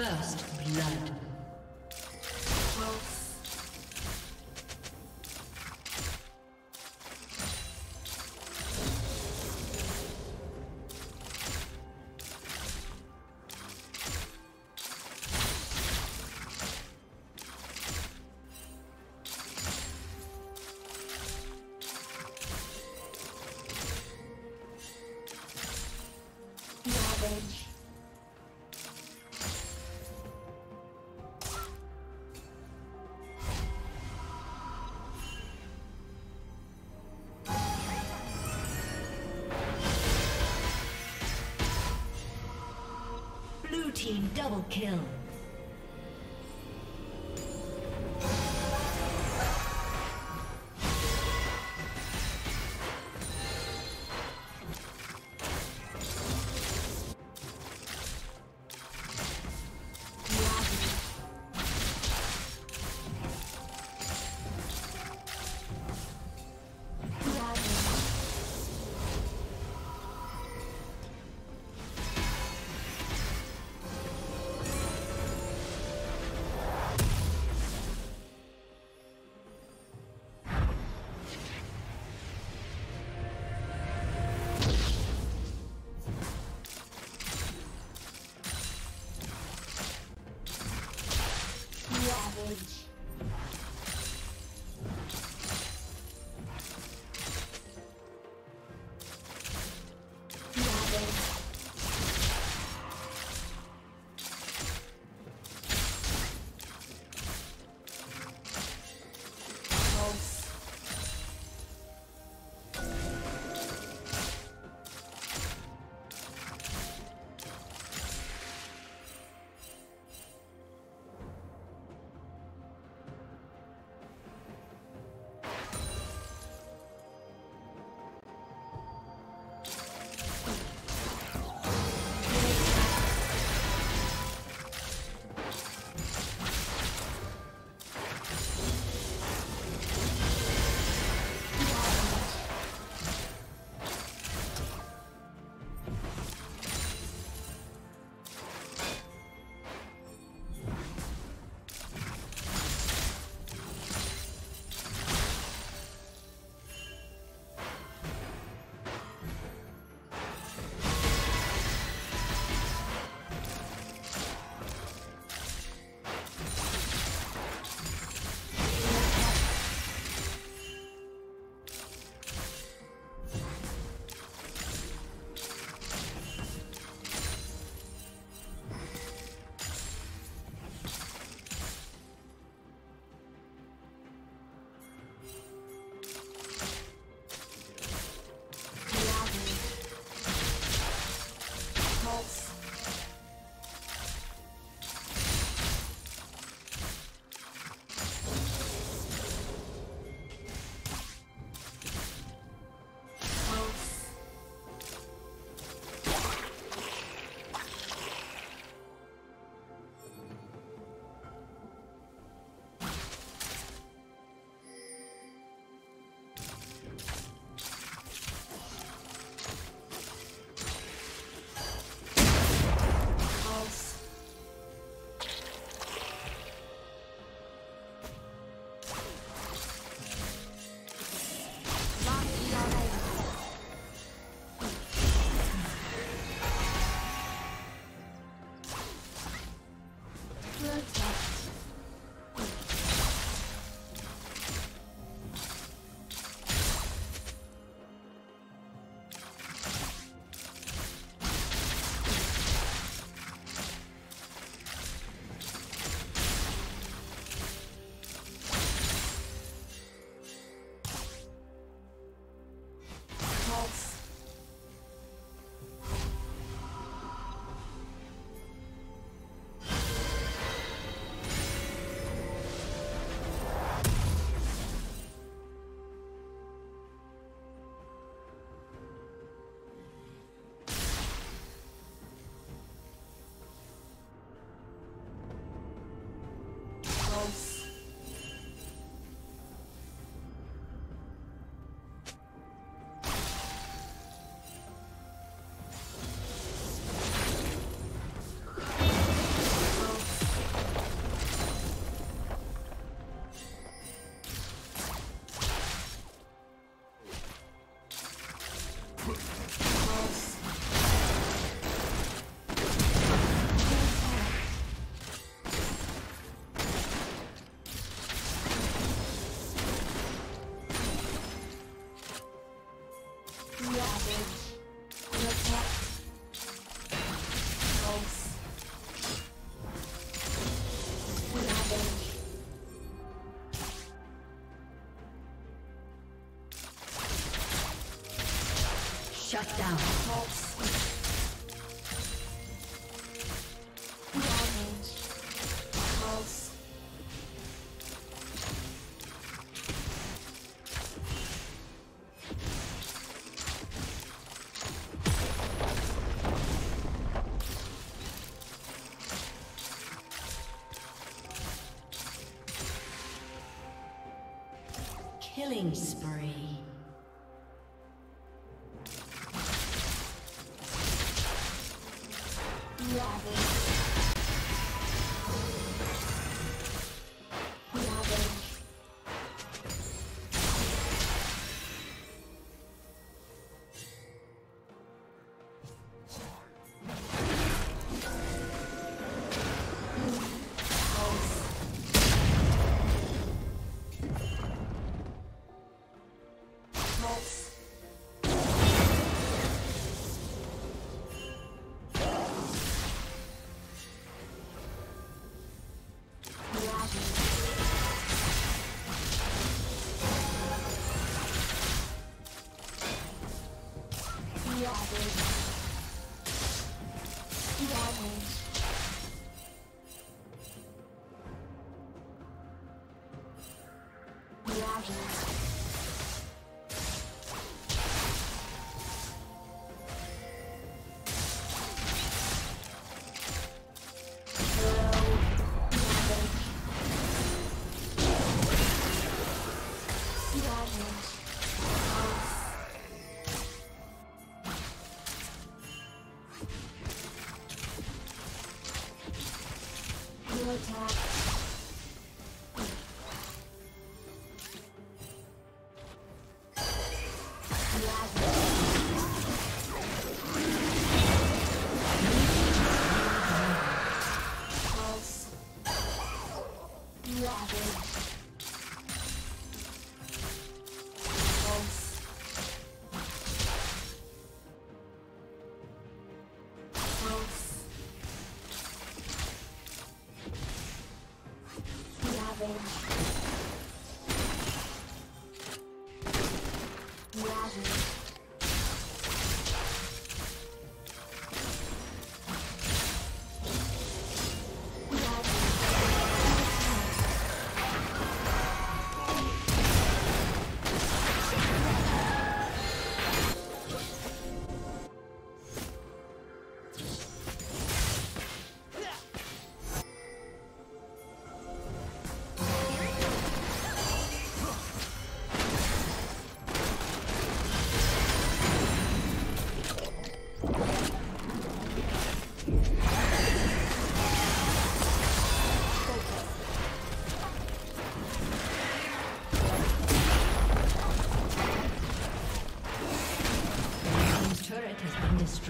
First blood. Double kill. Shut down. Rabbit. Ravage.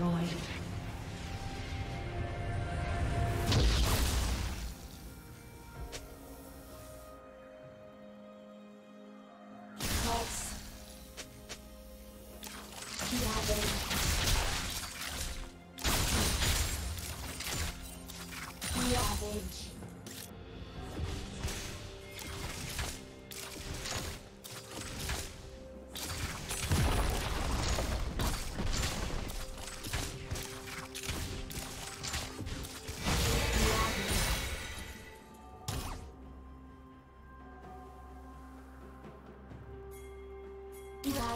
Ravage.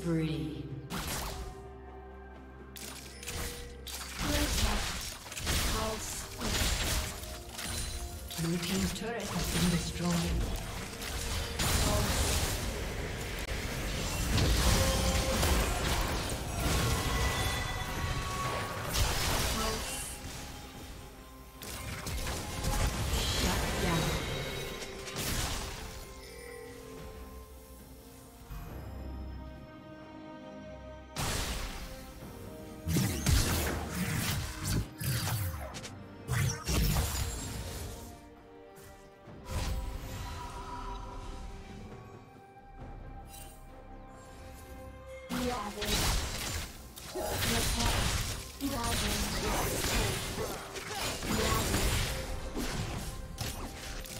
spree. Blue turret has been destroyed.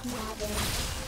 nada.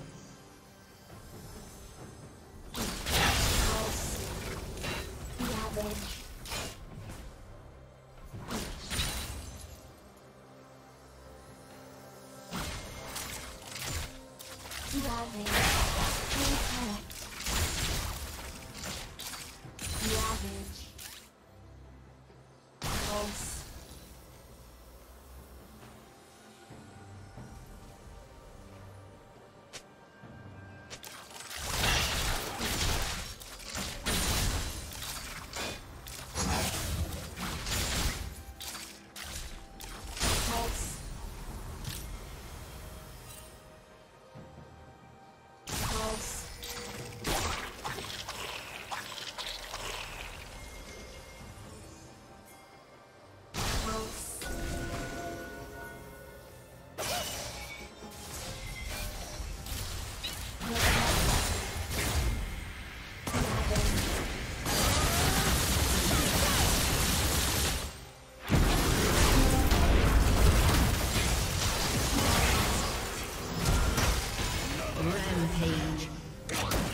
Rampage.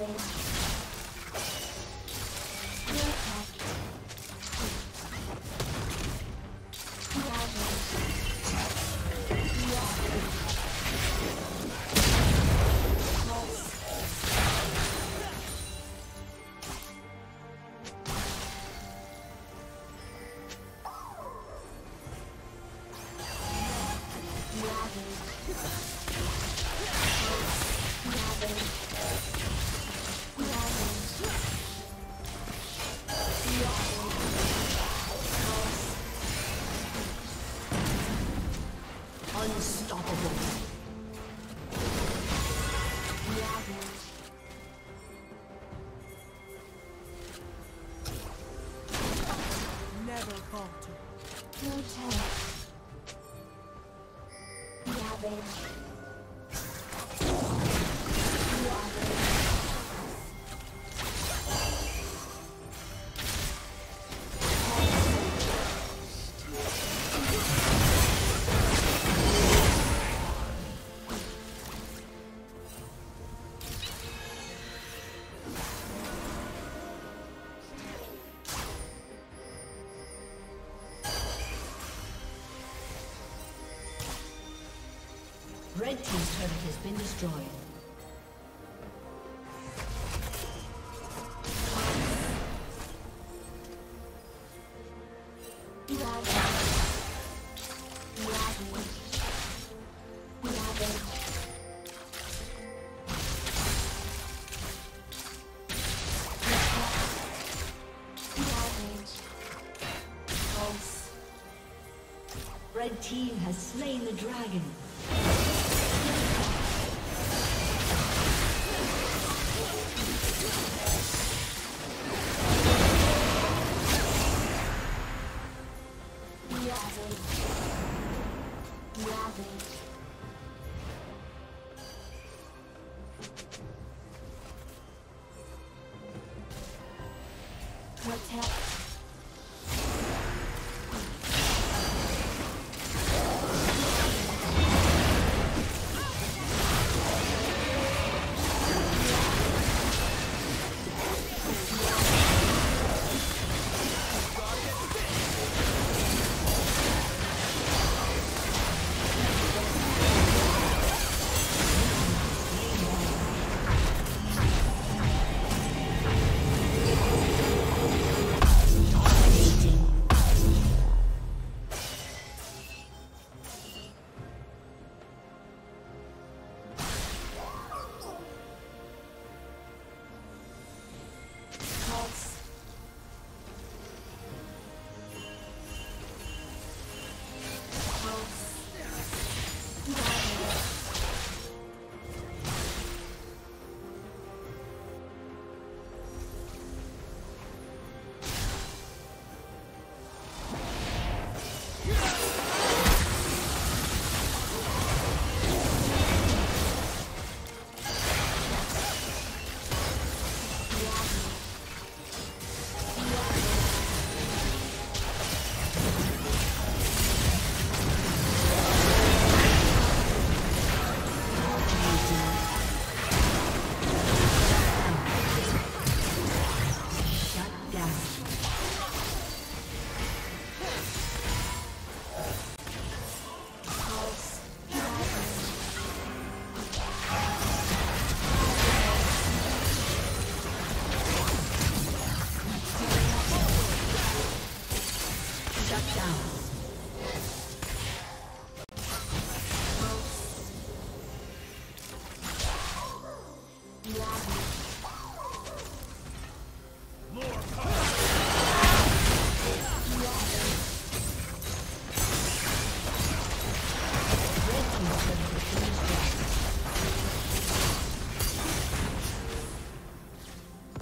Ravage. Been destroyed. Red team has slain the dragon.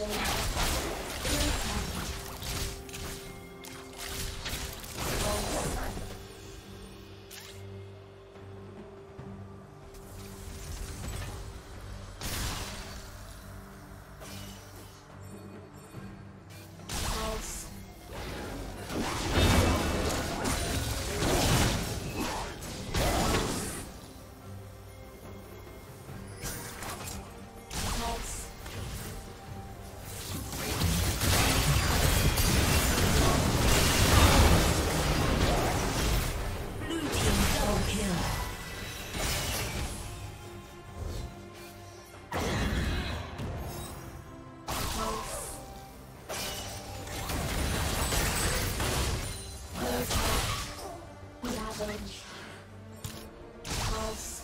Thank you. Blue